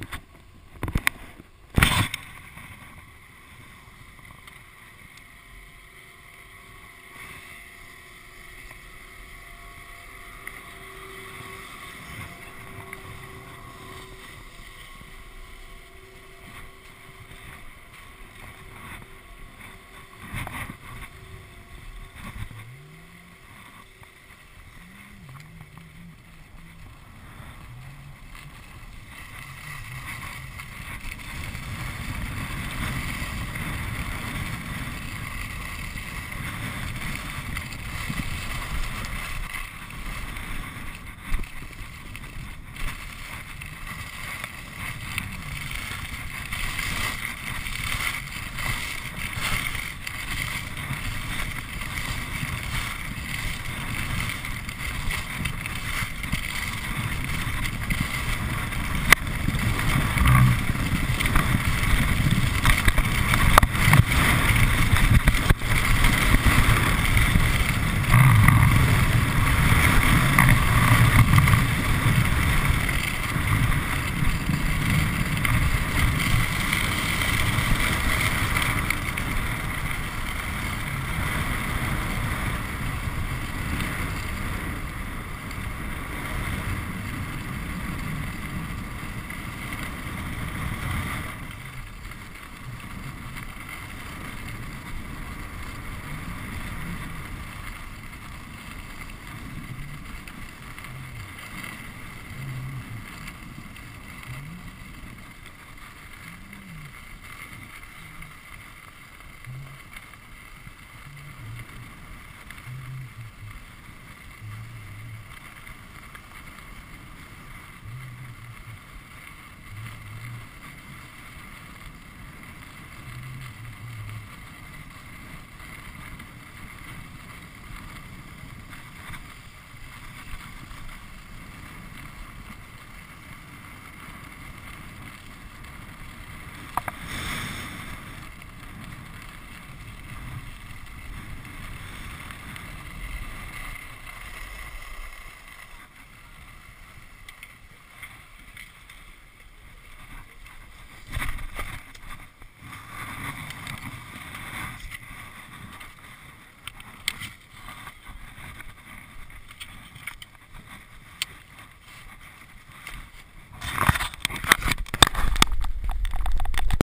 you